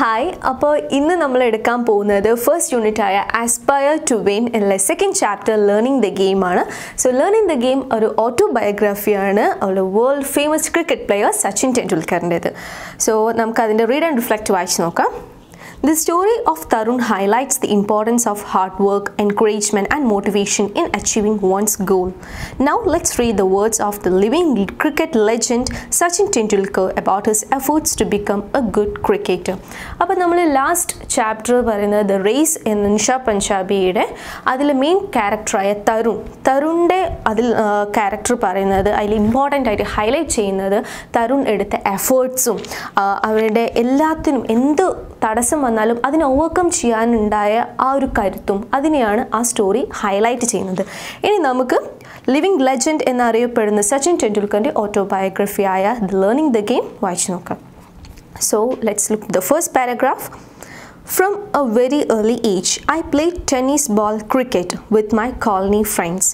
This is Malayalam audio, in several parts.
ഹായ് അപ്പോൾ ഇന്ന് നമ്മൾ എടുക്കാൻ പോകുന്നത് ഫസ്റ്റ് യൂണിറ്റ് ആയ ആസ്പയർ ടു വിൻ എന്നുള്ള second chapter learning the game ആണ്. സോ ലേണിംഗ് ദ ഗെയിം ഒരു ഓട്ടോബയോഗ്രാഫിയാണ് ഒരു world famous cricket player Sachin ടെണ്ടുൽക്കറിന്റെത്. So നമുക്ക് അതിന്റെ റീഡ് ആൻഡ് റിഫ്ലക്റ്റ് വായിച്ച് നോക്കാം. The story of Tarun highlights the importance of hard work, encouragement, and motivation in achieving one's goal. Now, let's read the words of the living cricket legend Sachin Tendulkar about his efforts to become a good cricketer. അപ്പോൾ നമ്മൾ ലാസ്റ്റ് ചാപ്റ്റർ പറയുന്നത് ദ റേസ് എന്ന നിഷ പഞ്ചാബിയുടെ അതിൽ മെയിൻ ക്യാരക്ടറായ തരുൺ തരുണിന്റെ അതിൽ ക്യാരക്ടർ പറയുന്നത് അതിൽ ഇമ്പോർട്ടന്റ് ആയിട്ട് ഹൈലൈറ്റ് ചെയ്യുന്നത് തരുൺ എടുത്ത എഫേർട്സും അവരുടെ എല്ലാത്തിനും എന്ത് തടസ്സം വന്നാലും അതിനെ ഓവർകം ചെയ്യാനുണ്ടായ ആ ഒരു കരുത്തും അതിനെയാണ് ആ സ്റ്റോറി ഹൈലൈറ്റ് ചെയ്യുന്നത്. ഇനി നമുക്ക് ലിവിങ് ലെജൻഡ് എന്നറിയപ്പെടുന്ന സച്ചിൻ ടെണ്ടുൽക്കറിന്റെ ഓട്ടോബയോഗ്രഫിയായ ദ ലേണിംഗ് ദ ഗെയിം വായിച്ചു നോക്കാം. So let's look the first paragraph from a very early age I played tennis ball cricket with my colony friends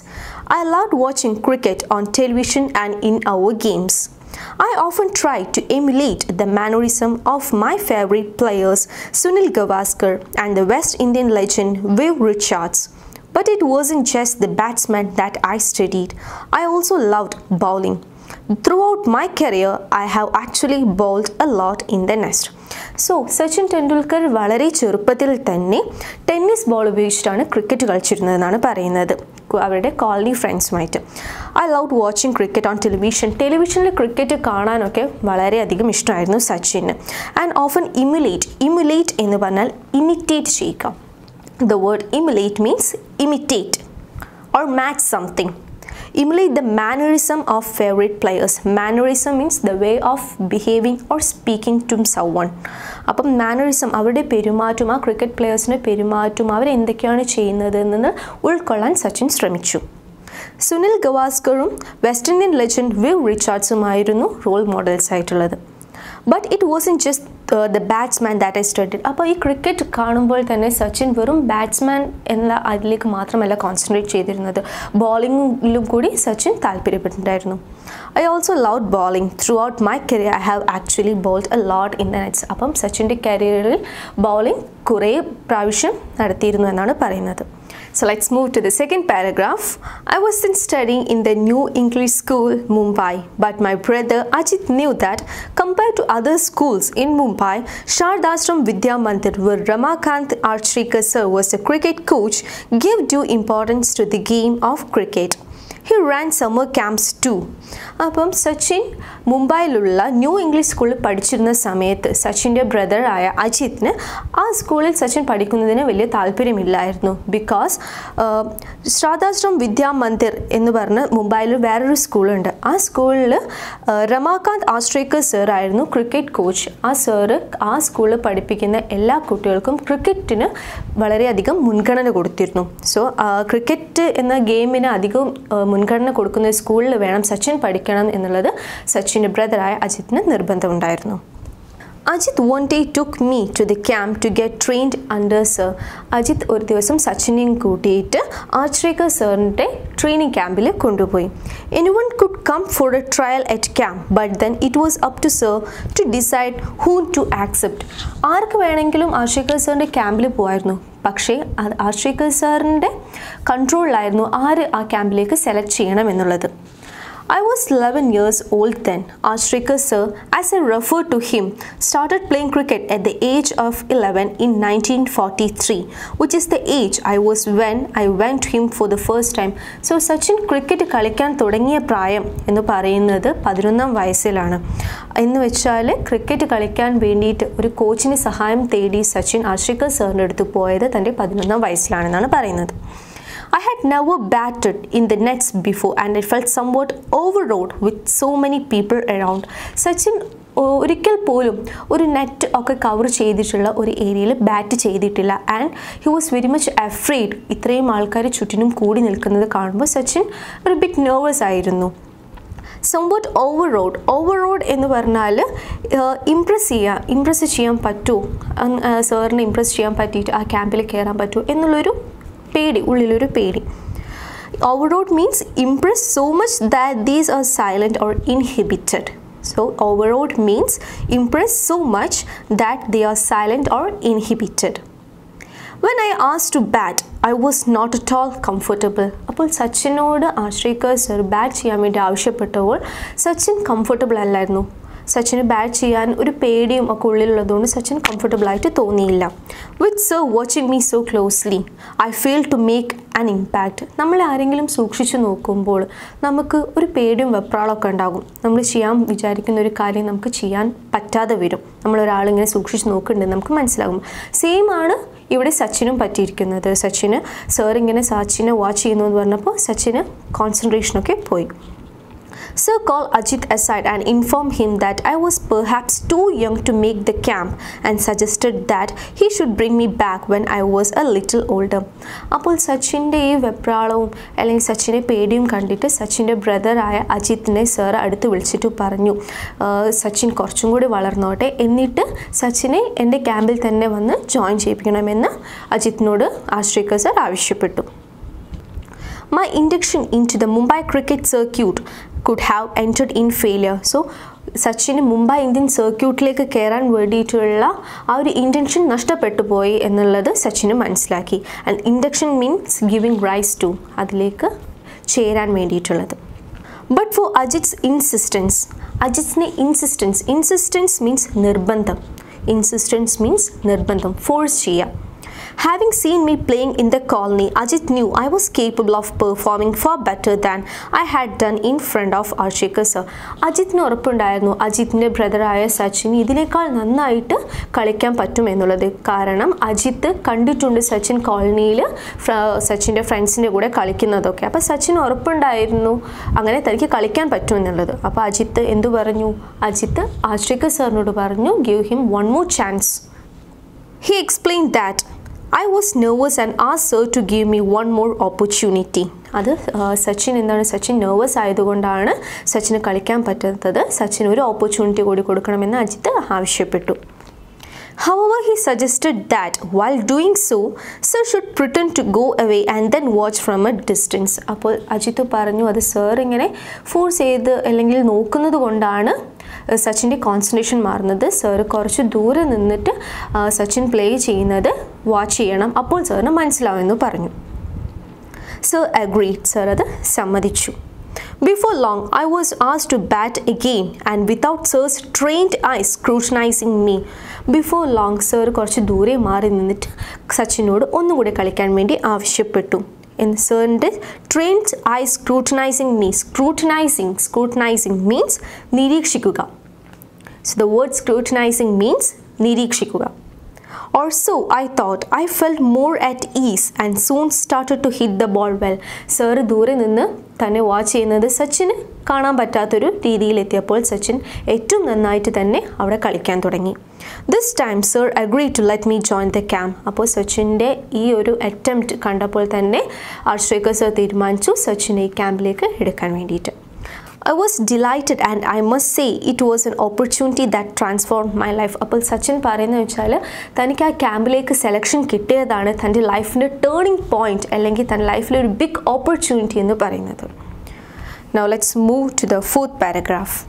I loved watching cricket on television and in our games. I often tried to emulate the mannerism of my favorite players Sunil Gavaskar and the West Indian legend Viv Richards. But it wasn't just the batsman that I studied. I also loved bowling. Throughout my career, I have actually bowled a lot in the nest. So Sachin Tendulkar വളരെ ചെറുപ്പത്തിൽ തന്നെ ടെന്നീസ് ബോൾ ഉപയോഗിച്ചിട്ടാണ് ക്രിക്കറ്റ് കളിച്ചിരുന്നതെന്നാണ് പറയുന്നത്. അവരുടെ colony ഫ്രണ്ട്സുമായിട്ട് I love watching cricket on television ടെലിവിഷനിൽ ക്രിക്കറ്റ് കാണാനൊക്കെ വളരെയധികം ഇഷ്ടമായിരുന്നു സച്ചിന്. ആൻഡ് ഓഫൻ ഇമുലേറ്റ് ഇമുലേറ്റ് എന്ന് പറഞ്ഞാൽ ഇമിറ്റേറ്റ് ചെയ്യുക. The word emulate means imitate or match something emulate the mannerism of favorite players. Mannerism means the way of behaving or speaking to someone. അപ്പം മാനറിസം അവരുടെ പെരുമാറ്റം ആ ക്രിക്കറ്റ് പ്ലെയേഴ്സിന്റെ പെരുമാറ്റം അവരെന്തൊക്കെയാണ് ചെയ്യുന്നത് എന്ന് ഉൾക്കൊള്ളാൻ സച്ചിൻ ശ്രമിച്ചു. സുനിൽ ഗവാസ്കറും വെസ്റ്റ് ഇന്ത്യൻ ലെജൻഡ് വിവ് റിച്ചാർഡ്സുമായിരുന്നു റോൾ മോഡൽസ് ആയിട്ടുള്ളത്. But it was in just the batsman that I studied അപ്പോൾ ഈ ക്രിക്കറ്റ് കാണുമ്പോൾ തന്നെ സച്ചിൻ വെറും ബാറ്റ്സ്മാൻ എന്ന അതിലേക്ക് മാത്രമല്ല കോൺസെൻട്രേറ്റ് ചെയ്തിരുന്നത്. ബോളിങ്ങിലും കൂടി Sachin താല്പര്യപ്പെട്ടിട്ടുണ്ടായിരുന്നു. I also love bowling throughout my career I have actually bowled a lot in the nets അപ്പം സച്ചിന്റെ കരിയറിൽ ബോളിംഗ് കുറേ പ്രാവശ്യം നടത്തിയിരുന്നു എന്നാണ് പറയുന്നത്. So let's move to the second paragraph. I was then studying in the New English School, Mumbai, but my brother Ajit knew that compared to other schools in Mumbai, Shardashram Vidya Mandir, where Ramakant Archrikar sir was the cricket coach, gave due importance to the game of cricket. He ran summer camps to അപ്പം സച്ചിൻ മുംബൈയിലുള്ള ന്യൂ ഇംഗ്ലീഷ് സ്കൂളിൽ പഠിച്ചിരുന്ന സമയത്ത് സച്ചിന്റെ ബ്രദറായ അജിത്തിന് ആ സ്കൂളിൽ സച്ചിൻ പഠിക്കുന്നതിന് വലിയ താല്പര്യമില്ലായിരുന്നു. ബിക്കോസ് ശ്രാദാശ്രം വിദ്യാ മന്ദിർ എന്ന് പറഞ്ഞ് മുംബൈയിൽ വേറൊരു സ്കൂളുണ്ട്. ആ സ്കൂളിൽ രമാകാന്ത് ആസ്ട്രേക്കർ സർ ആയിരുന്നു ക്രിക്കറ്റ് കോച്ച് ആ സാറ് ആ സ്കൂളിൽ പഠിപ്പിക്കുന്ന എല്ലാ കുട്ടികൾക്കും ക്രിക്കറ്റിന് വളരെയധികം മുൻഗണന കൊടുത്തിരുന്നു. സോ ക്രിക്കറ്റ് എന്ന ഗെയിമിന് അധികം മുൻഗണന കൊടുക്കുന്ന സ്കൂളിൽ വേണം സച്ചിൻ പഠിക്കണം എന്നുള്ളത് സച്ചിന്റെ ബ്രദറായ അജിത്തിന് നിർബന്ധമുണ്ടായിരുന്നു. Ajit one day took me to the camp to get trained under sir Ajit ഒരു ദിവസം സച്ചിനെയും കൂട്ടിയിട്ട് ആശ്രേക്കർ സാറിന്റെ ട്രെയിനിങ് ക്യാമ്പിൽ കൊണ്ടുപോയി. Anyone could come for a trial at camp but then it was up to sir to decide who to accept ആർക്ക് വേണമെങ്കിലും ആശ്രേക്കർ സാറിന്റെ ക്യാമ്പിൽ പോകായിരുന്നു പക്ഷേ അത് ആശ്രേക്കർ സാറിന്റെ കൺട്രോളിലായിരുന്നു ആര് ആ ക്യാമ്പിലേക്ക് സെലക്ട് ചെയ്യണം എന്നുള്ളത്. I was 11 years old then. Ashrika sir, as I referred to him, started playing cricket at the age of 11 in 1943, which is the age I was when I went to him for the first time. So Sachin cricket കളിക്കാൻ തുടങ്ങിയ പ്രായം എന്ന് പറയുന്നത് പതിനൊന്നാം വയസ്സിലാണ് എന്ന് വെച്ചാൽ ക്രിക്കറ്റ് കളിക്കാൻ വേണ്ടിയിട്ട് ഒരു കോച്ചിന് സഹായം തേടി സച്ചിൻ ആശ്രിക സാറിന്റെ അടുത്ത് പോയത് തന്റെ പതിനൊന്നാം വയസ്സിലാണെന്നാണ് പറയുന്നത് I had never batted in the nets before and I felt somewhat overawed with so many people around. Sachin ഒരിക്കൽ പോലും ഒരു നെറ്റ് ഒക്കെ കവർ ചെയ്തിട്ടുള്ള ഒരു ഏരിയയിൽ ബാറ്റ് ചെയ്തിട്ടില്ല and he was very much afraid ഇത്രയും ആൾക്കാർ ചുറ്റിനും കൂടി നിൽക്കുന്നത് കാണുമ്പോൾ സച്ചിൻ ഒരു ബിറ്റ് നെർവസ് ആയിരുന്നു. Somewhat overawed overawed എന്ന് പറഞ്ഞാൽ ഇമ്പ്രസ് ചെയ്യാൻ ഇമ്പ്രസ് ചെയ്യാൻ പറ്റുമോ സാറിനെ ഇമ്പ്രസ് ചെയ്യാൻ പറ്റിയിട്ട് ആ ക്യാമ്പിൽ കയറാൻ പറ്റുമോ എന്നുള്ളൊരു പേടി ഉള്ളിലൊരു പേടി Overrode means impress so much that these are silent or inhibited. So, overawed means impressed so much that they are silent or inhibited. When I asked to bat, I was not at all comfortable. അപ്പോൾ സച്ചിനോട് ആശ്രയിക്ക സർ ബാറ്റ് ചെയ്യാൻ വേണ്ടി ആവശ്യപ്പെട്ടപ്പോൾ സച്ചിൻ കംഫർട്ടബിൾ അല്ലായിരുന്നു സച്ചിന് ബാറ്റ് ചെയ്യാൻ ഒരു പേടിയും ഒക്കെ ഉള്ളിലുള്ളതുകൊണ്ട് സച്ചിൻ കംഫർട്ടബിൾ ആയിട്ട് തോന്നിയില്ല. With sir watching me so closely I feel to make an impact നമ്മളെ ആരെങ്കിലും സൂക്ഷിച്ചു നോക്കുമ്പോൾ നമുക്ക് ഒരു പേടിയും വെപ്രാളൊക്കെ ഉണ്ടാകും. നമ്മൾ ചെയ്യാൻ വിചാരിക്കുന്ന ഒരു കാര്യം നമുക്ക് ചെയ്യാൻ പറ്റാതെ വരും. നമ്മളൊരാളിങ്ങനെ സൂക്ഷിച്ച് നോക്കുന്നുണ്ട് നമുക്ക് മനസ്സിലാകും. സെയിം ആണ് ഇവിടെ സച്ചിനും പറ്റിയിരിക്കുന്നത്. സച്ചിന് സാർ ഇങ്ങനെ സച്ചിനെ വാച്ച് ചെയ്യുന്നു എന്ന് പറഞ്ഞപ്പോൾ സച്ചിന് കോൺസെൻട്രേഷനൊക്കെ പോയി. Sir called Ajit aside and informed him that I was perhaps too young to make the camp and suggested that he should bring me back when I was a little older. അപ്പോൾ സച്ചിന്റെ ഈ വെപ്രാളവും അല്ലെങ്കിൽ സച്ചിനെ പേടിയും കണ്ടിട്ട് സച്ചിന്റെ ബ്രദറായ അജിത്തിനെ സാർ അടുത്ത് വിളിച്ചിട്ട് പറഞ്ഞു സച്ചിൻ കുറച്ചും കൂടി വളർന്നോട്ടെ എന്നിട്ട് സച്ചിനെ എന്റെ ക്യാമ്പിൽ തന്നെ വന്ന് ജോയിൻ ചെയ്യിപ്പിക്കണമെന്ന് അജിത്തിനോട് ആശ്രയിക്ക സാർ ആവശ്യപ്പെട്ടു my induction into the Mumbai cricket circuit could have entered in failure. So, സച്ചിന് മുംബൈ ഇന്ത്യൻ സർക്യൂട്ടിലേക്ക് കയറാൻ വേണ്ടിയിട്ടുള്ള ആ ഒരു ഇന്റൻഷൻ നഷ്ടപ്പെട്ടു പോയി എന്നുള്ളത് സച്ചിന് മനസ്സിലാക്കി. And induction means giving rise to അതിലേക്ക് ചേരാൻ വേണ്ടിയിട്ടുള്ളത്. ബട്ട് ഫോർ അജിറ്റ്സ് ഇൻസിസ്റ്റൻസ് അജിറ്റ്സിന് ഇൻസിസ്റ്റൻസ് ഇൻസിസ്റ്റൻസ് മീൻസ് നിർബന്ധം. ഇൻസിസ്റ്റൻസ് മീൻസ് നിർബന്ധം. ഫോഴ്സ് ചെയ്യുക. Having seen me playing in the colony, Ajit knew I was capable of performing far better than I had done in front of Arshika sir. അജിത്തിന് ഉറപ്പുണ്ടായിരുന്നു. അജിത്തിന്റെ ബ്രദറായ സച്ചിൻ ഇതിനേക്കാൾ നന്നായിട്ട് കളിക്കാൻ പറ്റും എന്നുള്ളത്. കാരണം അജിത്ത് കണ്ടിട്ടുണ്ട് സച്ചിൻ കോളനിയിൽ സച്ചിന്റെ ഫ്രണ്ട്സിന്റെ കൂടെ കളിക്കുന്നതൊക്കെ. അപ്പോൾ സച്ചിൻ ഉറപ്പുണ്ടായിരുന്നു അങ്ങനെ തനിക്ക് കളിക്കാൻ പറ്റുമെന്നുള്ളത് അപ്പോൾ അജിത്ത് എന്തു പറഞ്ഞു? അജിത്ത് ആശ്രിക സാറിനോട് പറഞ്ഞു give him one more chance he explain that I was nervous and asked sir to give me one more opportunity. അത് ആ, സച്ചിൻ എന്താണ് സച്ചിൻ നെർവസ് ആയതുകൊണ്ടാണ് സച്ചിന് കളിക്കാൻ പറ്റാത്തത് സച്ചിന് ഒരു ഓപ്പർച്യൂണിറ്റി കൂടി കൊടുക്കണമെന്ന് അജിത്ത് ആവശ്യപ്പെട്ടു However, he suggested that while doing so, Sir should pretend to go away and then watch from a distance. അപ്പോൾ അജിത്ത് പറഞ്ഞു അത് സർ ഇങ്ങനെ ഫോഴ്സ് ചെയ്ത് അല്ലെങ്കിൽ നോക്കുന്നത് കൊണ്ടാണ് സച്ചിന്റെ കോൺസെൻട്രേഷൻ മാറുന്നത് സാറ് കുറച്ച് ദൂരെ നിന്നിട്ട് സച്ചിൻ പ്ലേ ചെയ്യുന്നത് വാച്ച് ചെയ്യണം. അപ്പോൾ സാറിന് മനസ്സിലാവുമെന്ന് പറഞ്ഞു. സർ അഗ്രീഡ് സർ അത് സമ്മതിച്ചു. Before long, I was asked to bat again, and without Sir's trained eyes scrutinizing me before long sir കുറച്ച് ദൂരെ മാറി നിന്നിട്ട് സച്ചിനോട് ഒന്നുകൂടെ കളിക്കാൻ വേണ്ടി ആവശ്യപ്പെട്ടു. in certain trained eye scrutinizing me. Scrutinizing, scrutinizing means nirikshikuga. So the word scrutinizing means nirikshikuga. Or so I thought. I felt more at ease and soon started to hit the ball well. Sir ദൂരെ നിന്ന് തന്നെ വാച്ച് ചെയ്യുന്നത് സച്ചിന് കാണാൻ പറ്റാത്തൊരു രീതിയിലെത്തിയപ്പോൾ സച്ചിൻ ഏറ്റവും നന്നായിട്ട് തന്നെ അവിടെ കളിക്കാൻ തുടങ്ങി this time sir agree to let me join the camp അപ്പോൾ സച്ചിന്റെ ഈ ഒരു അറ്റംപ്റ്റ് കണ്ടപ്പോൾ തന്നെ ആശ്രയിക്ക സർ തീരുമാനിച്ചു സച്ചിനെ ഈ ക്യാമ്പിലേക്ക് എടുക്കാൻ വേണ്ടിയിട്ട് I was delighted and I must say it was an opportunity that transformed my life. അപ്പോൾ സച്ചിൻ പറയുന്നത് വെച്ചാൽ തനിക്ക് ആ ക്യാമ്പിലേക്ക് സെലക്ഷൻ കിട്ടിയതാണ് തൻ്റെ ലൈഫിൻ്റെ ടേണിംഗ് പോയിന്റ് അല്ലെങ്കിൽ തൻ്റെ ലൈഫിലെ ഒരു ബിഗ് ഓപ്പർച്യൂണിറ്റി എന്ന് പറയുന്നത് Now let's move to the fourth paragraph.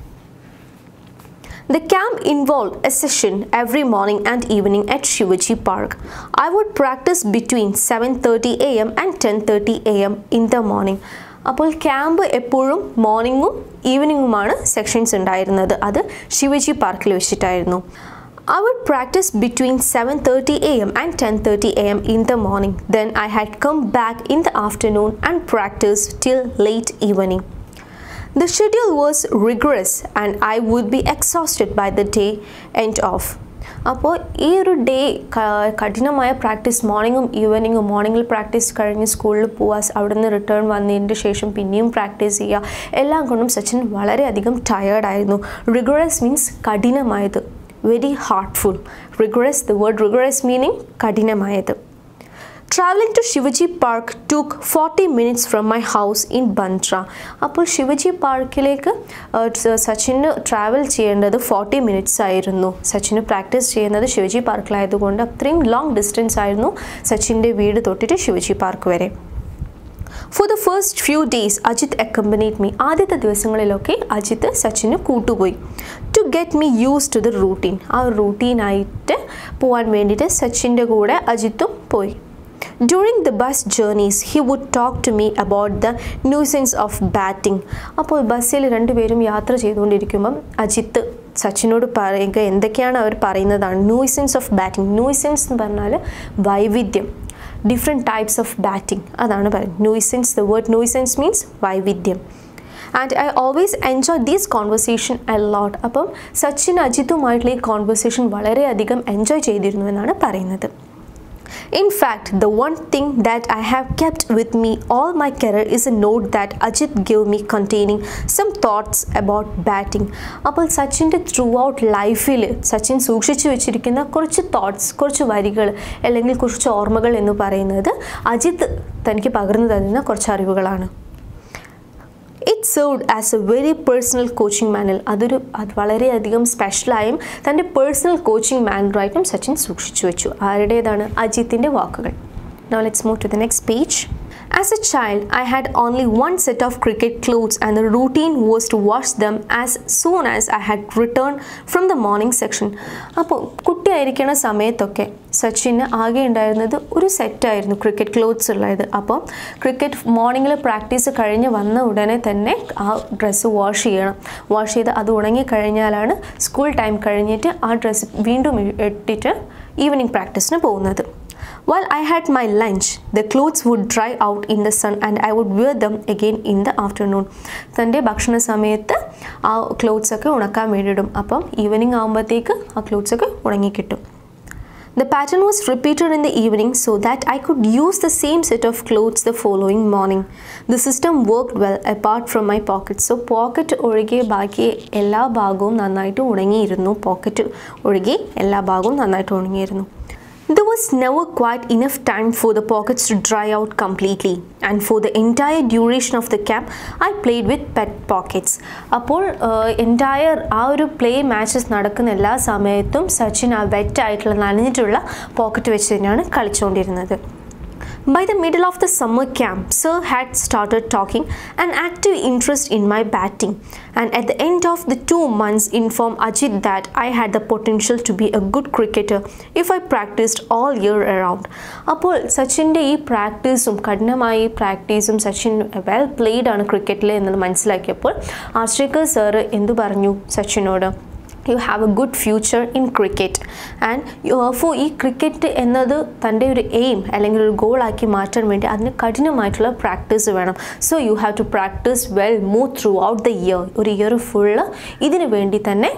The camp involved a session every morning and evening at Shivaji Park. I would practice between 7:30 a.m. and 10:30 a.m. in the morning. അപ്പോൾ ക്യാമ്പ് എപ്പോഴും മോർണിംഗും ഈവനിങ്ങുമാണ് സെക്ഷൻസ് ഉണ്ടായിരുന്നത് അത് ശിവജി പാർക്കിൽ വെച്ചിട്ടായിരുന്നു I would practice between 7:30 a.m. and 10:30 a.m. in the morning. Then I had come back in the afternoon and practice till late evening. The schedule was rigorous and I would be exhausted by the day end off. അപ്പോൾ ഈ ഒരു ഡേ കഠിനമായ പ്രാക്ടീസ് മോർണിംഗും ഈവനിങ്ങും മോർണിംഗിൽ പ്രാക്ടീസ് കഴിഞ്ഞ് സ്കൂളിൽ പോവുക അവിടുന്ന് റിട്ടേൺ വന്നതിന്റെ ശേഷം പിന്നെയും പ്രാക്ടീസ് ചെയ്യുക എല്ലാം കൊണ്ടും സച്ചിൻ വളരെയധികം ടയേർഡായിരുന്നു rigorous means കഠിനമായത്. Very heartful rigorous the word rigorous meaning കഠിനമായത്. Travelling to Shivaji Park took forty minutes from my house in Bandra അപ്പോൾ ശിവജി പാർക്കിലേക്ക് സച്ചിന് ട്രാവൽ ചെയ്യേണ്ടത് ഫോർട്ടി മിനിറ്റ്സ് ആയിരുന്നു. സച്ചിന് പ്രാക്ടീസ് ചെയ്യുന്നത് ശിവജി പാർക്കിലായതുകൊണ്ട് അത്രയും ലോങ് ഡിസ്റ്റൻസ് ആയിരുന്നു സച്ചിന്റെ വീട് തൊട്ടിട്ട് ശിവജി പാർക്ക് വരെ. For the first few days Ajit accompanied me ആദ്യത്തെ ദിവസങ്ങളിലൊക്കെ അജിത്ത് സച്ചിന് കൂട്ടുപോയി. To get me use to the routine ആ റൂട്ടീനായിട്ട് പോകാൻ വേണ്ടിയിട്ട് സച്ചിന്റെ കൂടെ അജിത്തും പോയി. During the bus journeys he would talk to me about the nuances of batting അപ്പോൾ ബസ്സിൽ രണ്ടുപേരും യാത്ര ചെയ്തുകൊണ്ടിരിക്കുമ്പം അജിത്ത് സച്ചിനോട് പറയുക എന്തൊക്കെയാണ് അവർ പറയുന്നതാണ്? ന്യൂസെൻസ് ഓഫ് ബാറ്റിംഗ് ന്യൂസെൻസ് എന്ന് പറഞ്ഞാൽ വൈവിധ്യം. ഡിഫറെന്റ് ടൈപ്സ് ഓഫ് ബാറ്റിംഗ് അതാണ് പറയുന്നത്. Nuances the word nuances means വൈവിധ്യം. And I always enjoy these conversation a lot അപ്പം സച്ചിൻ അജിത്തുമായിട്ടുള്ള ഈ കോൺവെർസേഷൻ വളരെയധികം എൻജോയ് ചെയ്തിരുന്നു എന്നാണ് പറയുന്നത്. In fact, the one thing that I have kept with me all my career is a note that Ajit gave me containing some thoughts about batting. അപ്പോൾ സച്ചിന്റെ ത്രൂ ഔട്ട് ലൈഫിൽ സച്ചിൻ സൂക്ഷിച്ചു വെച്ചിരിക്കുന്ന കുറച്ച് തോട്ട്സ് കുറച്ച് വരികൾ അല്ലെങ്കിൽ കുറച്ച് ഓർമ്മകൾ എന്ന് പറയുന്നത് അജിത് തനിക്ക് പകർന്നു തരുന്ന കുറച്ച് അറിവുകളാണ് served as a very personal coaching manual അതൊരു അത് വളരെയധികം സ്പെഷ്യലായും തന്റെ പേഴ്സണൽ കോച്ചിങ് മാനറായിട്ടും സച്ചിൻ സൂക്ഷിച്ചു വെച്ചു. ആരുടേതാണ്? അജിത്തിന്റെ വാക്കുകൾ. No let's move to the next page. As a child, I had only one set of cricket clothes, and the routine was to wash them as soon as I had returned from the morning section. അപ്പോൾ കുട്ടിയായിരിക്കുന്ന സമയത്തൊക്കെ സച്ചിന് ആകെ ഉണ്ടായിരുന്നത് ഒരു സെറ്റായിരുന്നു ക്രിക്കറ്റ് ക്ലോത്ത്സ് ഉള്ളത്. അപ്പോൾ ക്രിക്കറ്റ് മോർണിംഗിൽ പ്രാക്ടീസ് കഴിഞ്ഞ് വന്ന ഉടനെ തന്നെ ആ ഡ്രസ്സ് വാഷ് ചെയ്യണം. വാഷ് ചെയ്ത് അത് ഉണങ്ങി കഴിഞ്ഞാലാണ് സ്കൂൾ ടൈം കഴിഞ്ഞിട്ട് ആ ഡ്രസ്സ് വീണ്ടും ഇട്ടിട്ട് ഈവനിങ് പ്രാക്ടീസിന് പോകുന്നത്. While I had my lunch, the clothes would dry out in the sun and I would wear them again in the afternoon. തന്റെ ഭക്ഷണ സമയത്ത് ആ ക്ലോത്ത്സ് ഒക്കെ ഉണക്കാൻ വേണ്ടിയിടും അപ്പം ഈവനിങ് ആകുമ്പോഴത്തേക്ക് ആ ക്ലോത്ത്സ് ഒക്കെ ഉണങ്ങിക്കിട്ടും The pattern was repeated in the evening so that I could use the same set of clothes the following morning. The system worked well apart from my pocket. So pocket ഒഴികെ ബാക്കി എല്ലാ ഭാഗവും നന്നായിട്ട് ഉണങ്ങിയിരുന്നു പോക്കറ്റ് ഒഴികെ എല്ലാ ഭാഗവും നന്നായിട്ട് ഉണങ്ങിയിരുന്നു There was never quite enough time for the pockets to dry out completely, and for the entire duration of the camp, I played with pet pockets. അപ്പോൾ എന്റയർ ആ ഒരു പ്ലേ മാച്ചസ് നടക്കുന്ന എല്ലാ സമയത്തും സച്ചിൻ ആ വെറ്റായിട്ടുള്ള നനഞ്ഞിട്ടുള്ള പോക്കറ്റ് വെച്ച് തന്നെയാണ് കളിച്ചുകൊണ്ടിരുന്നത് By the middle of the summer camp, Sir had started talking an active interest in my batting, and at the end of the two months, informed Ajit that I had the potential to be a good cricketer if I practiced all year around. അപ്പോൾ സച്ചിന്റെ ഈ പ്രാക്ടീസും കഠിനമായ ഈ പ്രാക്ടീസും സച്ചിൻ വെൽ പ്ലേഡ് ആണ് ക്രിക്കറ്റിൽ എന്നത് മനസ്സിലാക്കിയപ്പോൾ ആശ്രേക്കർ സാറ് എന്തു പറഞ്ഞു സച്ചിനോട് you have a good future in cricket and for ഈ ക്രിക്കറ്റ് എന്നത് തന്റെ ഒരു എയിം അല്ലെങ്കിൽ ഒരു ഗോളാക്കി മാറ്റാൻ വേണ്ടി അതിന് കഠിനമായിട്ടുള്ള പ്രാക്ടീസ് വേണം. So you have to practice well move throughout the year ഒരു ഇയർ ഫുള്ള് ഇതിനു വേണ്ടി തന്നെ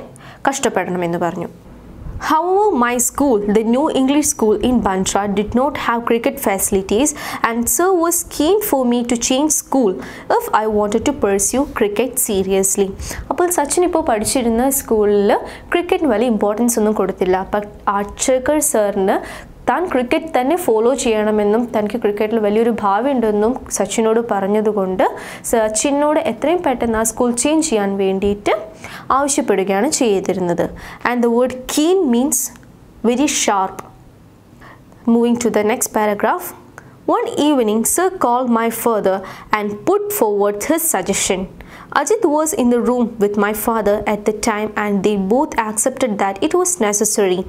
കഷ്ടപ്പെടണമെന്ന് പറഞ്ഞു. However, my school, the New English School in Bantra, did not have cricket facilities, and Sir was keen for me to change school if I wanted to pursue cricket seriously. അപ്പോൾ സച്ചിൻ ഇപ്പോൾ പഠിച്ചിരുന്ന സ്കൂളിൽ ക്രിക്കറ്റിന് വലിയ ഇമ്പോർട്ടൻസ് ഒന്നും കൊടുത്തില്ല ബട്ട് ആർച്ചേക്കർ സാറിന് താൻ ക്രിക്കറ്റ് തന്നെ ഫോളോ ചെയ്യണമെന്നും തനിക്ക് ക്രിക്കറ്റിൽ വലിയൊരു ഭാവി ഉണ്ടെന്നും സച്ചിനോട് പറഞ്ഞതുകൊണ്ട് സച്ചിനോട് എത്രയും പെട്ടെന്ന് ആ സ്കൂൾ ചേഞ്ച് ചെയ്യാൻ വേണ്ടിയിട്ട് ആവശ്യപ്പെടുകയാണ് ചെയ്തിരുന്നത് and the word keen means very sharp moving to the next paragraph One evening, Sir called my father and put forward his suggestion. Ajit was in the room with my father at the time, and they both accepted that it was necessary.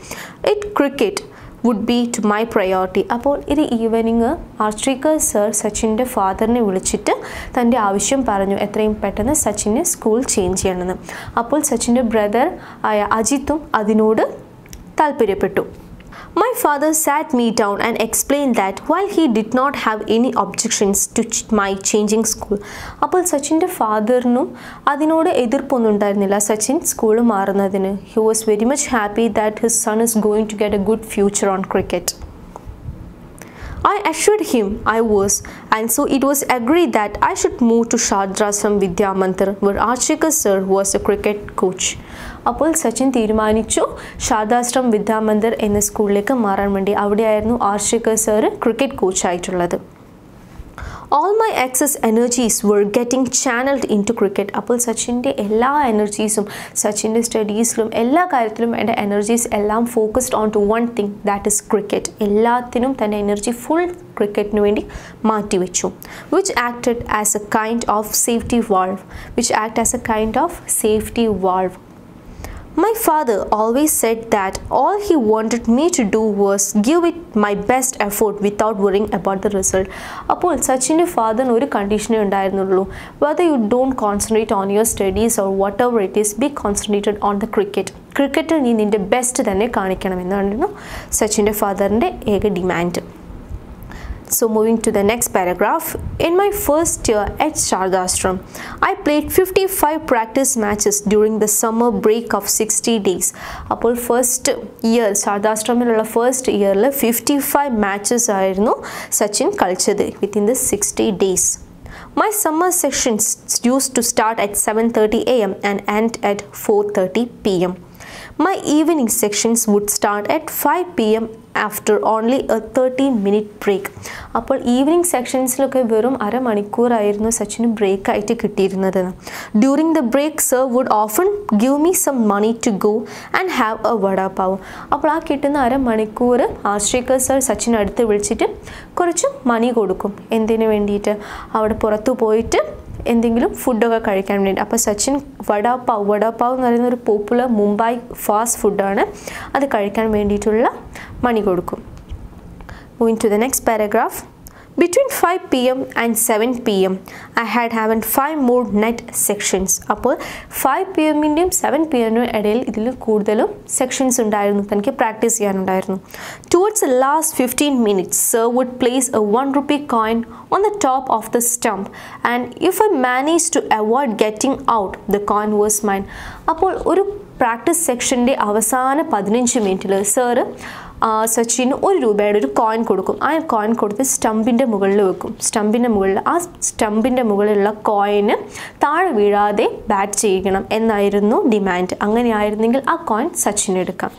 It cricket would be to my priority അപ്പോൾ ഒരു ഈവനിങ് ആർട്രിക്കർ സർ സച്ചിന്റെ ഫാദറിനെ വിളിച്ചിട്ട് തന്റെ ആവശ്യം പറഞ്ഞു എത്രയും പെട്ടെന്ന് സച്ചിനെ സ്കൂൾ ചേഞ്ച് ചെയ്യണമെന്ന്. അപ്പോൾ സച്ചിന്റെ ബ്രദർ ആയ അജിത്തും അതിനോട് താല്പര്യപ്പെട്ടു. My father sat me down and explained that while he did not have any objections to ch- my changing school, അപ്പോൾ സച്ചിൻ്റെ ഫാദറിനും അതിനോട് എതിർപ്പൊന്നും ഉണ്ടായിരുന്നില്ല സച്ചിൻ സ്കൂൾ മാറുന്നതിന് he was very much happy that his son is going to get a good future on cricket I assured him I was, and so it was agreed that I should move to Shadrasam Vidya Mandir, where Archikar sir was a cricket coach. അപ്പോൾ സച്ചിൻ തീരുമാനിച്ചു. ശാദാശ്രം വിദ്യാമന്ദിർ എന്ന സ്കൂളിലേക്ക് മാറാൻ വേണ്ടി അവിടെയായിരുന്നു ആർഷിക sir cricket കോച്ചായിട്ടുള്ളത് all my excess energies were getting into cricket അപ്പോൾ സച്ചിന്റെ എല്ലാ എനർജീസും സച്ചിന്റെ സ്റ്റഡീസിലും എല്ലാ കാര്യത്തിലും എന്റെ എനർജീസ് എല്ലാം focused on to one thing that is cricket എല്ലാത്തിനും തന്റെ എനർജി ഫുൾ ക്രിക്കറ്റിന് വേണ്ടി മാറ്റിവെച്ചു which. Acted as a kind of safety valve which act as a kind of safety valve My father always said that all he wanted me to do was give it my best effort without worrying about the result. അപ്പോൾ സച്ചിന്റെ ഫാദറിന് ഒരു കണ്ടീഷനേ ഉണ്ടായിരുന്നുള്ളൂ. Whether you don't concentrate on your studies or whatever it is be concentrated on the cricket ക്രിക്കറ്റിൽ നീ നിന്റെ ബെസ്റ്റ് തന്നെ കാണിക്കണമെന്നായിരുന്നു സച്ചിന്റെ ഫാദറിന്റെ ഏക demand So moving to the next paragraph. In my first year at Shardastram, I played 55 practice matches during the summer break of 60 days. അപ്പോൾ ഫസ്റ്റ് ഇയർ ശാരദാശ്രമിലുള്ള ഫസ്റ്റ് ഇയറിൽ ഫിഫ്റ്റി ഫൈവ് മാച്ചസ് ആയിരുന്നു സച്ചിൻ കളിച്ചത് within the sixty days My summer sessions used to start at 7:30 a.m. and end at 4:30 p.m. My evening sections would start at 5 p.m. After only a thirty minute break അപ്പോൾ ഈവനിങ് സെക്ഷൻസിലൊക്കെ വെറും അരമണിക്കൂറായിരുന്നു സച്ചിന് ബ്രേക്ക് ആയിട്ട് കിട്ടിയിരുന്നത്. During the break sir would often give me some money to go and have a vada pav അപ്പോൾ ആ കിട്ടുന്ന അരമണിക്കൂർ ആശ്രയിക്കർ സർ സച്ചിൻ അടുത്ത് വിളിച്ചിട്ട് കുറച്ച് മണി കൊടുക്കും. എന്തിനു വേണ്ടിയിട്ട്? അവിടെ പുറത്തു പോയിട്ട് എന്തെങ്കിലും ഫുഡൊക്കെ കഴിക്കാൻ വേണ്ടി അപ്പോൾ സച്ചിൻ വടാപാവ് വടാപാവ് എന്ന് പറയുന്ന ഒരു പോപ്പുലർ മുംബൈ ഫാസ്റ്റ് ഫുഡാണ് അത് കഴിക്കാൻ വേണ്ടിയിട്ടുള്ള മണി കൊടുക്കും. Moving to the next paragraph between five P M and seven P M I had haven five more net sessions അപ്പോൾ ഫൈവ് പി എമ്മിന്റെയും സെവൻ പി എമ്മിനും ഇടയിൽ ഇതിൽ കൂടുതലും സെക്ഷൻസ് ഉണ്ടായിരുന്നു. തനിക്ക് practice ചെയ്യാനുണ്ടായിരുന്നു. Towards last fifteen minutes sir would place a one rupee coin on the top of the stump and if I manage to avoid getting out the coin was mine അപ്പോൾ ഒരു പ്രാക്ടീസ് സെക്ഷന്റെ അവസാന പതിനഞ്ച് മിനിറ്റിൽ സാറ് സച്ചിന് ഒരു രൂപയുടെ ഒരു കോയിൻ കൊടുക്കും. ആ കോയിൻ കൊടുത്ത് സ്റ്റമ്പിന്റെ മുകളിൽ വെക്കും. സ്റ്റമ്പിന്റെ മുകളിൽ ആ സ്റ്റമ്പിന്റെ മുകളിലുള്ള കോയിന് താഴെ വീഴാതെ ബാറ്റ് ചെയ്യിക്കണം എന്നായിരുന്നു ഡിമാൻഡ് അങ്ങനെയായിരുന്നെങ്കിൽ ആ കോയിൻ സച്ചിന് എടുക്കാം.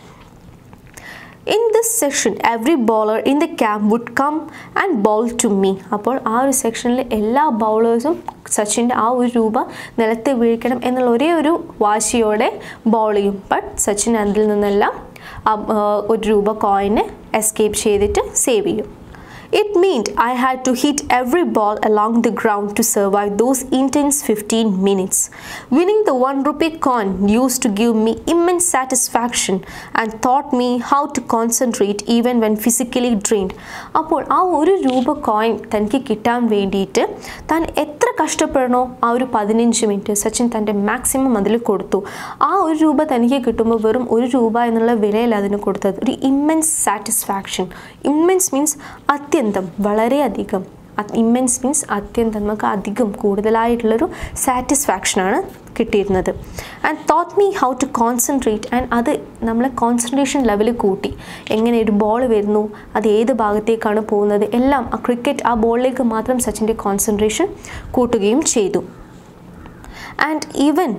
In this session every bowler in the camp would come and bowl to me അപ്പോൾ ആ ഒരു സെക്ഷനിൽ എല്ലാ ബൗളേഴ്സും സച്ചിന്റെ ആ ഒരു രൂപ നിലത്ത് വീഴിക്കണം എന്നുള്ള ഒരേ ഒരു വാശിയോടെ ബോൾ ചെയ്യും. ബട്ട് സച്ചിൻ അതിൽ നിന്നെല്ലാം ഒരു രൂപ കോയിന് എസ്കേപ്പ് ചെയ്തിട്ട് സേവ് ചെയ്യും. It meant I had to hit every ball along the ground to survive those intense 15 minutes. Winning the 1 rupee coin used to give me immense satisfaction and taught me how to concentrate even when physically drained. അപ്പോൾ ആ ഒരു രൂപ കോയിൻ തനിക്ക് കിട്ടാൻ വേണ്ടിയിട്ട് താൻ എത്ര കഷ്ടപ്പെടണോ ആ ഒരു പതിനഞ്ച് മിനിറ്റ് സച്ചിൻ തന്റെ മാക്സിമം അതിൽ കൊടുത്തു ആ ഒരു രൂപ തനിക്ക് കിട്ടുമ്പോൾ വെറും ഒരു രൂപ എന്നുള്ള വിലയിൽ അതിന് കൊടുത്തത് ഒരു ഇമ്മൻസ് സാറ്റിസ്ഫാക്ഷൻ ഇമ്മൻസ് മീൻസ് അത്യ അത്യന്തം വളരെയധികം ഇമ്മൻസ് മീൻസ് അത്യന്തം നമുക്ക് അധികം കൂടുതലായിട്ടുള്ളൊരു സാറ്റിസ്ഫാക്ഷനാണ് കിട്ടിയിരുന്നത്. And thought me how to concentrate and അത് നമ്മളെ കോൺസെൻട്രേഷൻ ലെവൽ കൂട്ടി. എങ്ങനെ ഒരു ബോൾ വരുന്നു അത് ഏത് ഭാഗത്തേക്കാണ് പോകുന്നത് എല്ലാം ആ ക്രിക്കറ്റ് ആ ബോളിലേക്ക് മാത്രം സച്ചിന്റെ കോൺസെൻട്രേഷൻ കൂട്ടുകയും ചെയ്തു. And even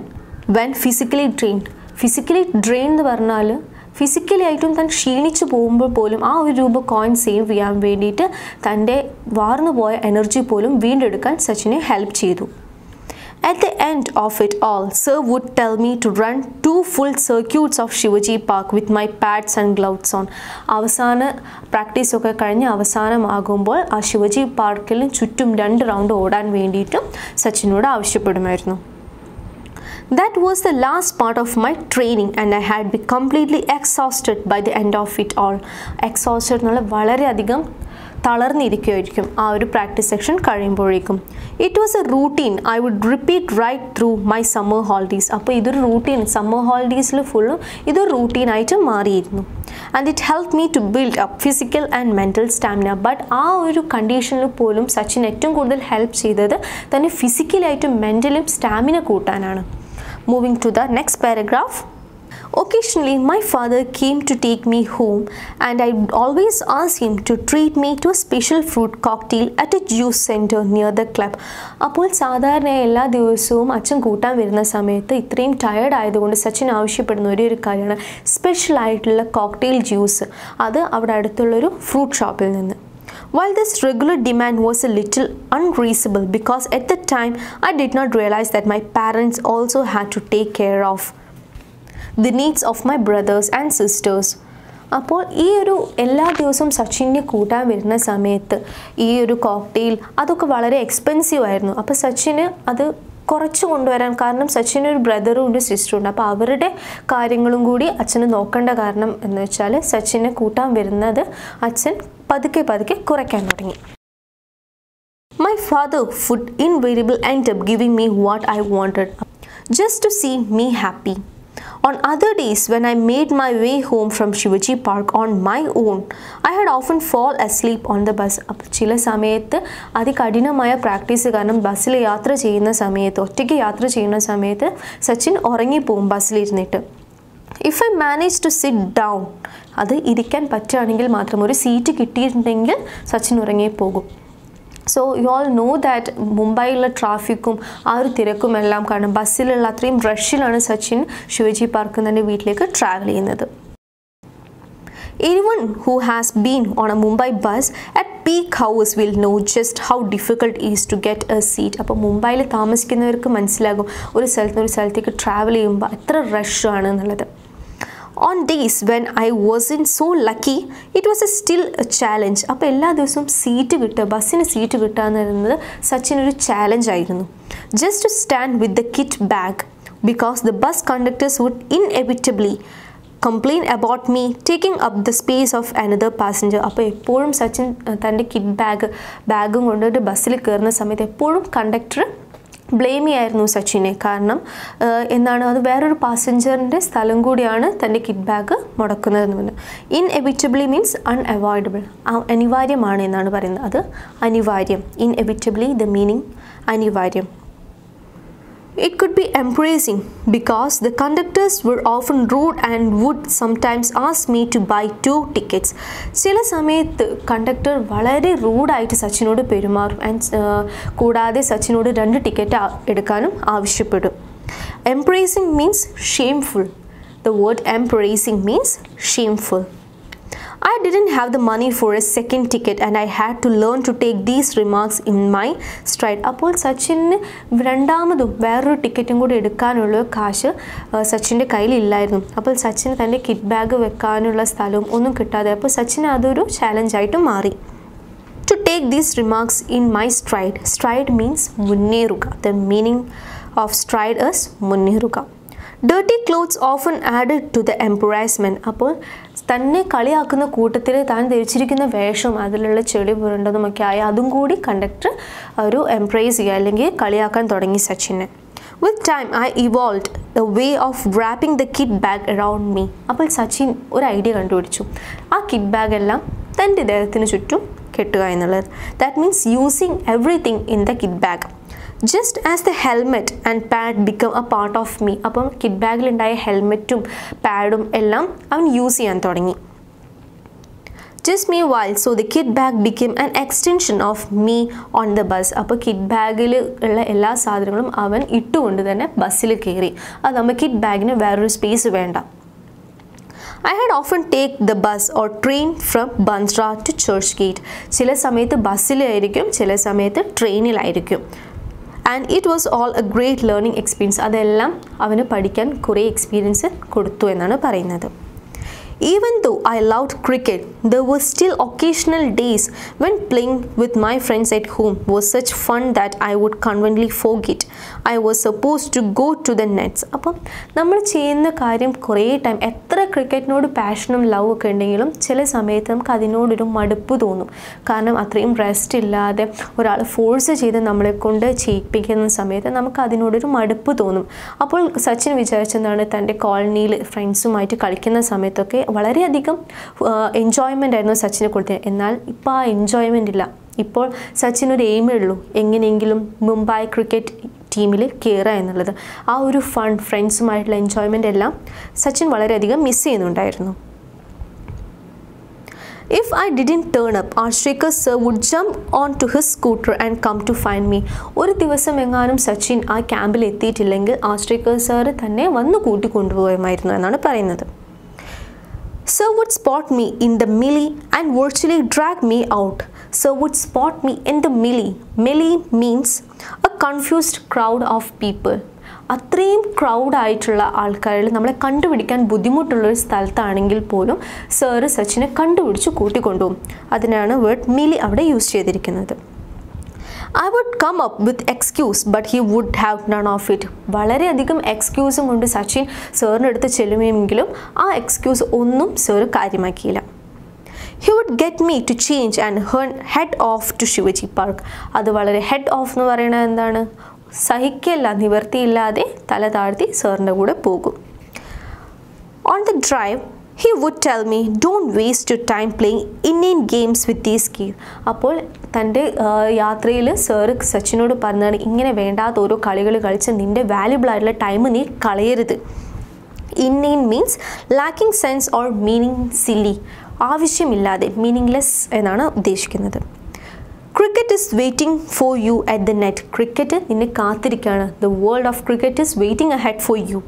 when physically drained physically drain എന്ന് പറഞ്ഞാൽ ഫിസിക്കലി ആയിട്ടും താൻ ക്ഷീണിച്ചു പോകുമ്പോൾ പോലും ആ ഒരു രൂപ കോയിൻ സേവ് ചെയ്യാൻ വേണ്ടിയിട്ട് തന്റെ വാർന്നു പോയ എനർജി പോലും വീണ്ടെടുക്കാൻ സച്ചിനെ ഹെൽപ്പ് ചെയ്തു At the end of it all, Sir would tell me to run two full circuits of Shivaji Park with my pads and gloves on. അവസാന പ്രാക്ടീസൊക്കെ കഴിഞ്ഞ് അവസാനമാകുമ്പോൾ ആ ശിവജി പാർക്കിൽ ചുറ്റും രണ്ട് റൗണ്ട് ഓടാൻ വേണ്ടിയിട്ടും സച്ചിനോട് ആവശ്യപ്പെടുമായിരുന്നു That was the last part of my training and I had been completely exhausted by the end of it all. Exhausted എന്നുള്ള വളരെയധികം തളർന്നിരിക്കുമായിരിക്കും ആ ഒരു പ്രാക്ടീസ് സെക്ഷൻ കഴിയുമ്പോഴേക്കും. It was a routine I would repeat right through my summer holidays അപ്പോൾ ഇതൊരു റൂട്ടീൻ സമ്മർ ഹോളിഡേയ്സിൽ ഫുള്ളും ഇതൊരു റൂട്ടീനായിട്ട് മാറിയിരുന്നു. And it help me to build up physical and mental stamina but ആ ഒരു കണ്ടീഷനിൽ പോലും സച്ചിൻ ഏറ്റവും കൂടുതൽ ഹെൽപ്പ് ചെയ്തത് തന്നെ ഫിസിക്കലായിട്ടും മെന്റലും സ്റ്റാമിന കൂട്ടാനാണ്. Moving to the next paragraph Occasionally, my father came to take me home, and I always ask him to treat me to a special fruit cocktail at a juice center near the club. അപ്പോൾ സാധാരണ എല്ലാ ദിവസവും അച്ഛൻ കൂട്ടാൻ വരുന്ന സമയത്ത് ഇത്രയും ടയേർഡ് ആയതുകൊണ്ട് സച്ചിൻ ആവശ്യപ്പെടുന്ന ഒരേ ഒരു കാര്യമാണ് സ്പെഷ്യൽ ആയിട്ടുള്ള കോക്ടെയിൽ ജ്യൂസ് അത് അവിടെ അടുത്തുള്ളൊരു ഫ്രൂട്ട് ഷോപ്പിൽ നിന്ന്. While this regular demand was a little unreasonable because at the time I did not realize that my parents also had to take care of the needs of my brothers and sisters. അപ്പോൾ ഈ ഒരു എല്ലാ ദിവസവും സച്ചിനെ കൂട്ടാൻ വരുന്ന സമയത്ത് ഈ ഒരു കോക്ടെയിൽ അതൊക്കെ വളരെ എക്സ്പെൻസീവ് ആയിരുന്നു അപ്പോൾ സച്ചിന് അത് കുറച്ച് കൊണ്ടുവരാൻ കാരണം സച്ചിന് ഒരു ബ്രദറും ഉണ്ട് സിസ്റ്ററും ഉണ്ട്. അപ്പോൾ അവരുടെ കാര്യങ്ങളും കൂടി അച്ഛന് നോക്കേണ്ട കാരണം എന്ന് വെച്ചാൽ സച്ചിനെ കൂട്ടാൻ വരുന്നത് അച്ഛൻ പതുക്കെ പതുക്കെ കുറയ്ക്കാൻ തുടങ്ങി. My father food invariably and up giving me what I wanted just to see me happy. On other days, when I made my way home from Shivaji Park on my own, I had often fall asleep on the bus. അപ്പോൾ ചില സമയത്ത് അതികഠിനമായ പ്രാക്ടീസ് കാരണം ബസ്സിൽ യാത്ര ചെയ്യുന്ന സമയത്ത് ഒറ്റയ്ക്ക് യാത്ര ചെയ്യുന്ന സമയത്ത് സച്ചിൻ ഉറങ്ങിപ്പോവും ബസ്സിലിരുന്നിട്ട് if I manage to sit down അത് ഇരിക്കാൻ പറ്റുകയാണെങ്കിൽ മാത്രം ഒരു സീറ്റ് കിട്ടിയിട്ടുണ്ടെങ്കിൽ Sachin ഉറങ്ങിപ്പോകും so you all know that മുംബൈയിലുള്ള ട്രാഫിക്കും ആ ഒരു തിരക്കും എല്ലാം കാരണം ബസ്സിലുള്ള അത്രയും റഷിലാണ് സച്ചിൻ ശിവജി പാർക്ക് തന്നെ വീട്ടിലേക്ക് ട്രാവൽ ചെയ്യുന്നത് Anyone who has been on a Mumbai bus at peak hours will know just how difficult is to get a seat. അപ്പോൾ മുംബൈയിൽ താമസിക്കുന്നവർക്ക് മനസ്സിലാകും ഒരു സ്ഥലത്ത് ഒരു സ്ഥലത്തേക്ക് ട്രാവൽ ചെയ്യുമ്പോൾ എത്ര റഷ് ആണ് എന്നുള്ളത് on days when I was in so lucky it was a still a challenge അപ്പോൾ എല്ലാ ദിവസവും സീറ്റ് കിട്ടുക ബസ്സിന് സീറ്റ് കിട്ടുക എന്ന് പറയുന്നത് സച്ചിനൊരു ചാലഞ്ച് ആയിരുന്നു. Just to stand with the kit bag because the bus conductors would inevitably complain about me taking up the space of another passenger അപ്പോൾ എപ്പോഴും സച്ചിൻ തന്റെ കിറ്റ് ബാഗ് ബാഗും കൊണ്ടൊരു ബസ്സിൽ കയറുന്ന സമയത്ത് എപ്പോഴും കണ്ടക്ടർ ബ്ലെയിം ചെയ്യായിരുന്നു സച്ചിനെ. കാരണം എന്താണ് അത് വേറൊരു പാസഞ്ചറിന്റെ സ്ഥലം കൂടിയാണ് തന്റെ കിഡ് ബാഗ് മുടക്കുന്നതെന്ന് പറഞ്ഞു ഇൻ എവിറ്റബിളി മീൻസ് അൺഅവോയ്ഡബിൾ അനിവാര്യമാണ് എന്നാണ് പറയുന്നത്. അത് അനിവാര്യം. ഇൻ എവിറ്റബിളി ദ മീനിങ് അനിവാര്യം. It could be embracing because the conductors were often rude and would sometimes ask me to buy two tickets. ചില സമയത്ത് കണ്ടക്ടർ വളരെ റൂഡായിട്ട് സച്ചിനോട് പെരുമാറും ആൻഡ് കൂടാതെ സച്ചിനോട് രണ്ട് ടിക്കറ്റ് എടുക്കാനും ആവശ്യപ്പെടും. Embarrassing means shameful the word embarrassing means shameful I didn't have the money for a second ticket and I had to learn to take these remarks in my stride. അപ്പോൾ സച്ചിന് രണ്ടാമതും വേറൊരു ടിക്കറ്റും കൂടി എടുക്കാനുള്ള കാശ് സച്ചിന്റെ കയ്യിലില്ലായിരുന്നു. അപ്പോൾ സച്ചിന് തന്റെ കിറ്റ് ബാഗ് വെക്കാനുള്ള സ്ഥലവും ഒന്നും കിട്ടാതെ അപ്പോൾ സച്ചിന് അതൊരു ചാലഞ്ചായിട്ട് മാറി. To take these remarks in my stride stride means മുന്നേറുക. The meaning of stride is മുന്നേറുക. Dirty clothes often add to the embarrassment അപ്പോൾ തന്നെ കളിയാക്കുന്ന കൂട്ടത്തിൽ താൻ ധരിച്ചിരിക്കുന്ന വേഷം അതിലുള്ള ചെളി പുരണ്ടതുമൊക്കെ ആയി അതും കൂടി കണ്ടക്ടർ ഒരു എംപ്രൈസ് ചെയ്യുക അല്ലെങ്കിൽ കളിയാക്കാൻ തുടങ്ങി സച്ചിനെ. With time I evolve the way of wrapping the kit bag around me അപ്പോൾ സച്ചിൻ ഒരു ഐഡിയ കണ്ടുപിടിച്ചു. ആ കിറ്റ് ബാഗ് എല്ലാം തന്റെ ദേഹത്തിന് ചുറ്റും കെട്ടുക എന്നുള്ളത്. That means using everything in the kit bag just as the helmet and pad become a part of me അപ്പം കിറ്റ് ബാഗിലുണ്ടായ ഹെൽമെറ്റും പാഡും എല്ലാം അവൻ യൂസ് ചെയ്യാൻ തുടങ്ങി. Just me while so the kit bag become an extension of me on the bus അപ്പോൾ കിറ്റ് ബാഗിൽ ഉള്ള എല്ലാ സാധനങ്ങളും അവൻ ഇട്ടുകൊണ്ട് തന്നെ ബസ്സിൽ കയറി അത് നമ്മൾ കിറ്റ് ബാഗിന് വേറൊരു സ്പേസ് വേണ്ട. I had often take the bus or train from Bandra to Churchgate ചില സമയത്ത് ബസ്സിലായിരിക്കും ചില സമയത്ത് ട്രെയിനിലായിരിക്കും and it was all a great learning experience അതെല്ലാം അവന് പഠിക്കാൻ കുറേ എക്സ്പീരിയൻസ് കൊടുത്തു എന്നാണ് പറയുന്നത്. Even though I loved cricket, there were still occasional days when playing with my friends at home was such fun that I would conveniently forget. I was supposed to go to the nets. അപ്പം നമ്മൾ ചെയ്യുന്ന കാര്യം കുറേ ടൈം എത്ര ക്രിക്കറ്റിനോട് പാഷനും ലവ് ഒക്കെ ഉണ്ടെങ്കിലും ചില സമയത്ത് നമുക്ക് അതിനോടൊരു മടുപ്പ് തോന്നും. കാരണം അത്രയും റെസ്റ്റ് ഇല്ലാതെ ഒരാൾ ഫോഴ്സ് ചെയ്ത് നമ്മളെ കൊണ്ട് ചെയ്യിപ്പിക്കുന്ന സമയത്ത് നമുക്ക് അതിനോടൊരു മടുപ്പ് തോന്നും. അപ്പോൾ സച്ചിൻ വിചാരിച്ചെന്നാണ് തന്റെ കോളനിയിൽ ഫ്രണ്ട്സുമായിട്ട് കളിക്കുന്ന സമയത്തൊക്കെ വളരെയധികം എൻജോയ്മെന്റ് ആയിരുന്നു സച്ചിനെ കൊടുത്തത് എന്നാൽ ഇപ്പോൾ ആ എൻജോയ്മെന്റ് ഇല്ല. ഇപ്പോൾ സച്ചിൻ ഒരു എയിമേ ഉള്ളൂ. എങ്ങനെയെങ്കിലും മുംബൈ ക്രിക്കറ്റ് ടീമിൽ കയറുക എന്നുള്ളത്. ആ ഒരു ഫൺ ഫ്രണ്ട്സുമായിട്ടുള്ള എൻജോയ്മെന്റ് എല്ലാം സച്ചിൻ വളരെയധികം മിസ് ചെയ്യുന്നുണ്ടായിരുന്നു. If I If turn up Achrekar sir would would on to his scooter and come to find me ഒരു ദിവസം എങ്ങാനും സച്ചിൻ ആ ക്യാമ്പിൽ എത്തിയിട്ടില്ലെങ്കിൽ ആ ശ്രീകർ സാർ തന്നെ വന്ന് കൂട്ടിക്കൊണ്ടുപോകുമായിരുന്നു എന്നാണ് പറയുന്നത്. Sir would spot me in the melee and virtually drag me out. sir would spot me in the melee. Melee means a confused crowd of people. അത്രയും ക്രൗഡായിട്ടുള്ള ആൾക്കാരിൽ നമ്മളെ കണ്ടുപിടിക്കാൻ ബുദ്ധിമുട്ടുള്ളൊരു സ്ഥലത്താണെങ്കിൽ പോലും സാറ് സച്ചിനെ കണ്ടുപിടിച്ച് കൂട്ടിക്കൊണ്ടുപോകും അതിനാണ് വേർഡ് മിലി അവിടെ യൂസ് ചെയ്തിരിക്കുന്നത് I would come up with excuse but he would have none of it വളരെയധികം എക്സ്ക്യൂസും കൊണ്ട് സച്ചിൻ സാറിന്റെ അടുത്ത് ചെല്ലുമെങ്കിലും ആ എക്സ്ക്യൂസ് ഒന്നും sir കാര്യമാക്കിയില്ല. He would get me to change and her head off to Shivaji Park അത് വളരെ ഹെഡ് ഓഫ് എന്ന് പറയുന്നത് എന്താണ്? സഹിക്കല്ല നിവർത്തിയില്ലാതെ തല താഴ്ത്തി സാറിന്റെ കൂടെ പോകും. On the drive he would tell me don't waste you time playing inane games with these key അപ്പോൾ തന്റെ യാത്രയിൽ സാറ് സച്ചിനോട് പറഞ്ഞാണ് ഇങ്ങനെ വേണ്ടാത്ത ഓരോ കളികൾ കളിച്ച് നിന്റെ വാല്യുബിൾ ആയിട്ടുള്ള ടൈം നീ കളയരുത്. Inane means lacking sense or meaning silly ആവശ്യമില്ലാതെ മീനിങ്ലെസ് എന്നാണ് ഉദ്ദേശിക്കുന്നത്. Cricket is waiting for you at the net cricket നിന്നെ കാത്തിരിക്കുകയാണ്. The world of cricket is waiting ahead for you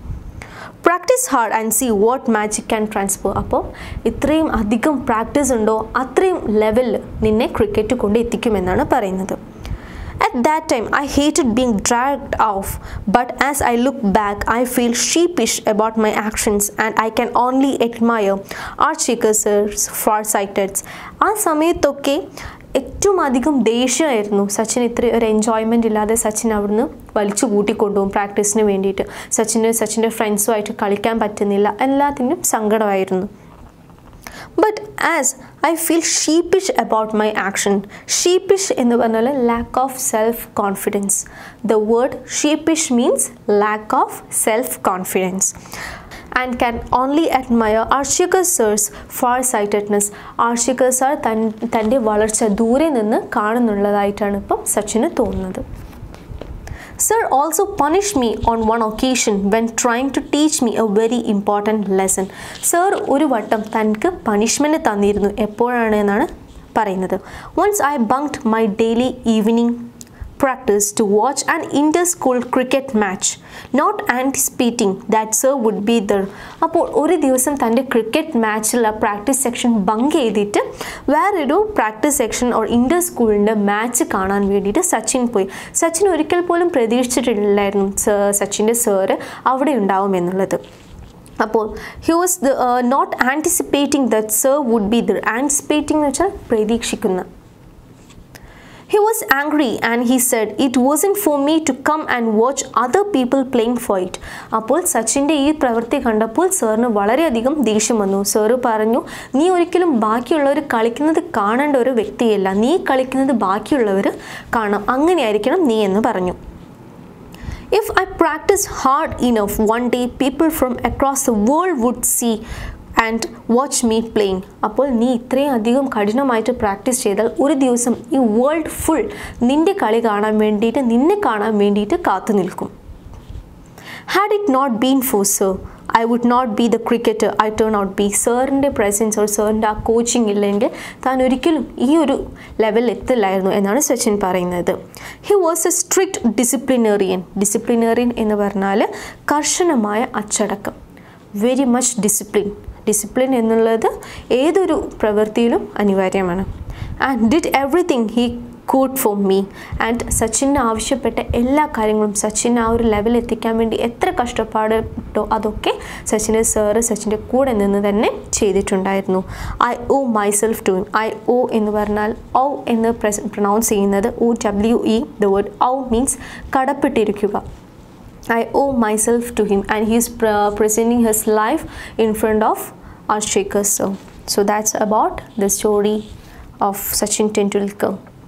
Practice hard and see what magic can transfer അപ്പോൾ ഇത്രയും അധികം പ്രാക്ടീസ് ഉണ്ടോ അത്രയും ലെവലിൽ നിന്നെ ക്രിക്കറ്റ് കൊണ്ട് എത്തിക്കുമെന്നാണ് പറയുന്നത് At that time, I hated being dragged off, but as I look back, I feel sheepish about my actions and I can only admire Archicker's farsighted. ആ സമയത്തൊക്കെ ഏറ്റവും അധികം ദേഷ്യമായിരുന്നു സച്ചിൻ ഇത്ര ഒരു എൻജോയ്മെന്റ് ഇല്ലാതെ സച്ചിൻ അവിടുന്ന് വലിച്ചു കൂട്ടിക്കൊണ്ടുപോകും പ്രാക്ടീസിന് വേണ്ടിയിട്ട്. സച്ചിന് സച്ചിന്റെ ഫ്രണ്ട്സുമായിട്ട് കളിക്കാൻ പറ്റുന്നില്ല. എല്ലാത്തിനും സങ്കടമായിരുന്നു. But as I feel sheepish about my action sheepish എന്ന് പറഞ്ഞാൽ lack of self confidence the word sheepish means lack of self confidence can only admire Arshika sir's far sightedness Arshika sir തൻ തന്റെ വളർച്ച ദൂരെ നിന്ന് കാണുന്നുള്ളതായിട്ടാണ് ഇപ്പം സച്ചിന് തോന്നുന്നത്. Sir also punished me on one occasion when trying to teach me a very important lesson. Sir ഒരു വട്ടം തനിക്ക് പണിഷ്മെന്റ് തന്നിരുന്നു. എപ്പോഴാണ് എന്നാണ് പറയുന്നത്. Once I bunked my daily evening practice to watch an inter-school cricket match, not anticipating that sir would be there. അപ്പോൾ ഒരു ദിവസം തന്റെ ക്രിക്കറ്റ് മാച്ചിലുള്ള പ്രാക്ടീസ് സെക്ഷൻ ബങ്ക് ചെയ്തിട്ട് വേറൊരു പ്രാക്ടീസ് സെക്ഷൻ ഓർ ഇന്റർ സ്കൂളിന്റെ മാച്ച് കാണാൻ വേണ്ടിയിട്ട് സച്ചിൻ പോയി. സച്ചിൻ ഒരിക്കൽ പോലും പ്രതീക്ഷിച്ചിട്ടില്ലായിരുന്നു സച്ചിന്റെ സാറ് അവിടെ ഉണ്ടാവുമെന്നുള്ളത് അപ്പോൾ he was not anticipating that sir would be there anticipating എന്ന് വെച്ചാൽ പ്രതീക്ഷിക്കുന്ന. He was angry and he said, It wasn't for me to come and watch other people playing for it. അപ്പോൾ സച്ചിന്റെ ഈ പ്രവൃത്തി കണ്ടപ്പോൾ സാറിന് വളരെയധികം ദേഷ്യം വന്നു സാറ് പറഞ്ഞു നീ ഒരിക്കലും ബാക്കിയുള്ളവർ കളിക്കുന്നത് കാണേണ്ട ഒരു വ്യക്തിയല്ല നീ കളിക്കുന്നത് ബാക്കിയുള്ളവർ കാണാം അങ്ങനെയായിരിക്കണം നീ എന്ന് പറഞ്ഞു If I practice hard enough, one day people from across the world would see and watch me playing അപ്പോൾ നീ ഇത്രയും അധികം കഠിനമായിട്ട് പ്രാക്ടീസ് ചെയ്താൽ ഒരു ദിവസം ഈ വേൾഡ് ഫുൾ നിന്റെ കളി കാണാൻ വേണ്ടിയിട്ട് നിന്നെ കാണാൻ വേണ്ടിയിട്ട് കാത്തു നിൽക്കും. Had it not been for sir I would not be the cricket I turn out be സാറിന്റെ പ്രസൻസ് ഓർ സാറിന്റെ ആ കോച്ചിങ് ഇല്ലെങ്കിൽ താൻ ഒരിക്കലും ഈ ഒരു ലെവലിൽ എത്തില്ലായിരുന്നു എന്നാണ് സച്ചിൻ പറയുന്നത്. He was a strict disciplinarian disciplinarian എന്ന് പറഞ്ഞാൽ കർശനമായ അച്ചടക്കം. വെരി മച്ച് ഡിസിപ്ലിൻ ഡിസിപ്ലിൻ എന്നുള്ളത് ഏതൊരു പ്രവൃത്തിയിലും അനിവാര്യമാണ്. And did everything he could for me and സച്ചിന് ആവശ്യപ്പെട്ട എല്ലാ കാര്യങ്ങളും സച്ചിൻ ആ ഒരു ലെവൽ എത്തിക്കാൻ വേണ്ടി എത്ര കഷ്ടപ്പാടോ അതൊക്കെ സച്ചിന്റെ സാറ് സച്ചിന്റെ കൂടെ നിന്ന് തന്നെ ചെയ്തിട്ടുണ്ടായിരുന്നു. I owe myself to I owe എന്ന് പറഞ്ഞാൽ ഔ എന്ന് പ്രൊനൗൺസ് ചെയ്യുന്നത് O W E the word owe means കടപ്പെട്ടിരിക്കുക. I owe myself to him, and he's pre- presenting his life in front of our Shaker. So, so that's about the story of Sachin Tendulkar.